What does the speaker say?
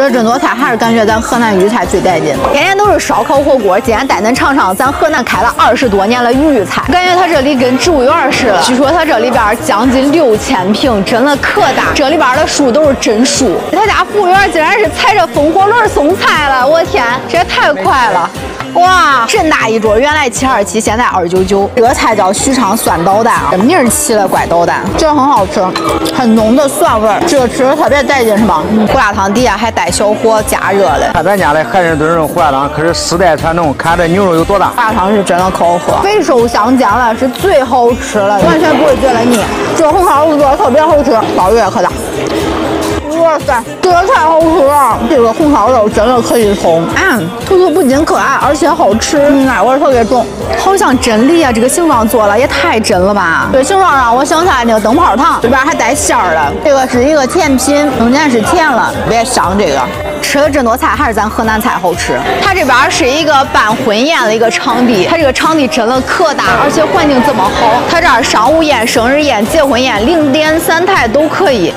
吃了这么多菜，还是感觉咱河南豫菜最带劲。天天都是烧烤火锅，今天带恁尝尝咱河南开了二十多年的豫菜。感觉它这里跟植物园似的，据说它这里边将近六千平，真的可大。这里边的树都是真树。他家服务员竟然是踩着风火轮送菜了，我天，这也太快了！哇，真大一桌，原来七二七，现在二九九。这个菜叫许昌酸捣蛋，这名儿起的怪捣蛋，这很好吃，很浓的蒜味儿，这个吃着特别带劲，是吧？胡辣汤底下还带小火加热的。看咱家的海参炖肉胡辣汤，可是世代传统，看这牛肉有多大。胡辣汤是真的可好喝，肥瘦相间了，是最好吃了，完全不会觉得腻。这红烧肉做的特别好吃，包月可大。哇塞，这个太好吃了！这个红烧肉真的可以冲，嗯，兔兔不仅可爱，而且好吃，奶味特别重，好像真梨啊！这个形状做了也太真了吧！这形状让我想起来那个灯泡糖，里边还带馅儿的。这个是一个甜品，中间是甜了，别香这个。吃了这么多菜，还是咱河南菜好吃。它这边是一个办婚宴的一个场地，它这个场地真的可大，而且环境这么好。它这儿商务宴、生日宴、结婚宴，零点三台都可以。